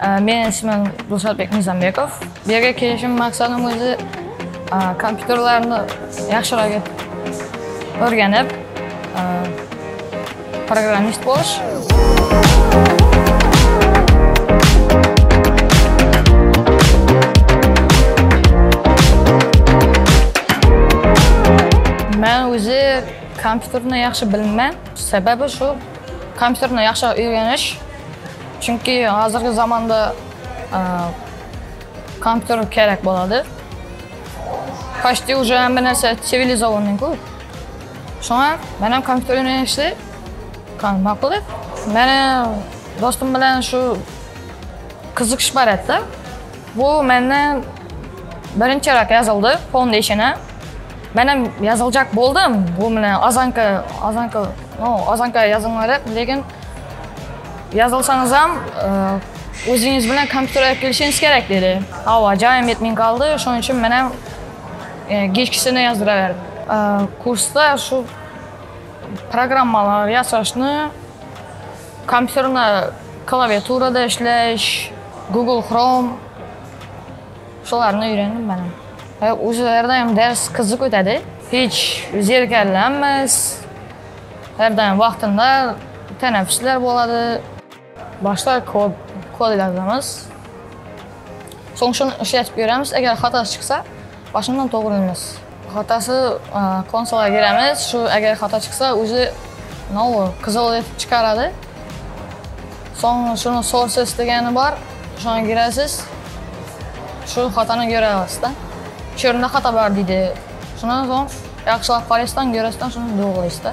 men ismim Dilshodbek Nizambekov. Bu yerga kelishim maqsadim o'zi e, kompyuterlarni yaxshiroq o'rganib, e, programmist bo'lish. Men o'zi kompyuterni yaxshi bilmayman. Sababi shu kompyuterni yaxshi o'rganish. Chunki hozirgi zamonda e, kompyuter kerak bo'ladi. Почти уже hamma narsa sivilizovanku. Shunga men ham kompyuter o'rganishni ma'qul deb. Meni do'stim bilan shu qiziqish bor edi. Bu mendan birinchiroq yozildi foundationi. Men ham yozilajak bo'ldim. Bu bilan ozanka, ozanka, no, ozanka yozinglar deb, lekin yozilsangiz ham e, o'zingiz bilan kompyuter olib kelishingiz kerak dedi. Havo joyim yetmay qoldi, shuning uchun men ham e, kechkisini yozdiraverdim. E, kursda shu programmalar yasashni, kompyuterni klaviaturada ishlash, Google Chrome shularni o'rgandim men ham. O'zlarida ham dars qiziq o'tadi. Hech zeriklanmas. Har doim vaqtida tanaffuslar. Boshda kod kod yozamiz. So'ng shuni ishlatib ko'ramiz. Agar xatosi chiqsa, boshundan to'g'rilaymiz. Xatosi konsolga kiramiz. Shu agar xato chiqsa, o'zi novo qizil etib chiqaradi. So'ng shuni sources degani bor. Shunga kirasiz. Shu xatoni ko'ra olasizda. Shu yerda xato bor deydi. Shundan so'ng yaxshilab qaraysiz, ko'rasizdan shuni to'g'rilaysizda.